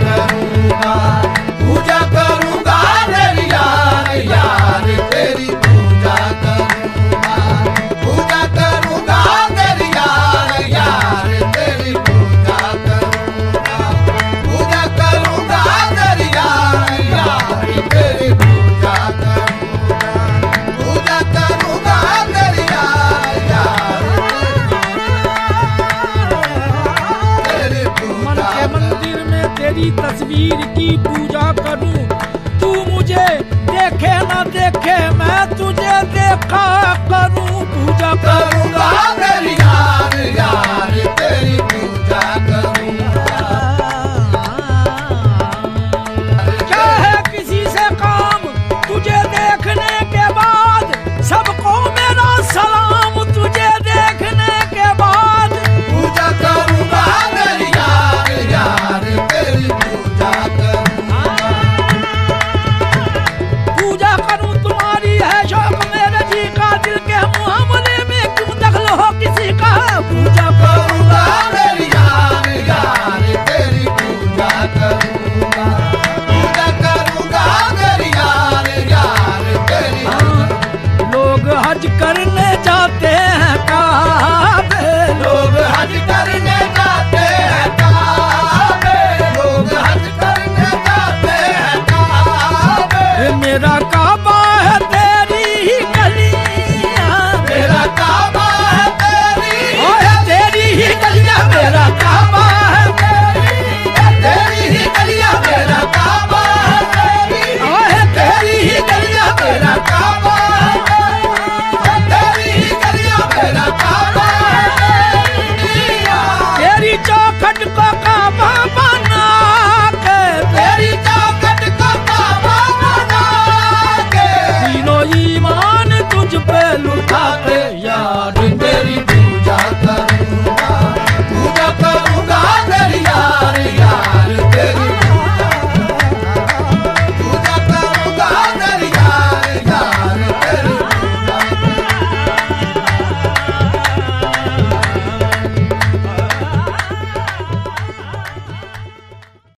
Saka. शरीर की पूजा करूँ? तू मुझे देखे ना देखे मैं तुझे देख मेरा का साथ या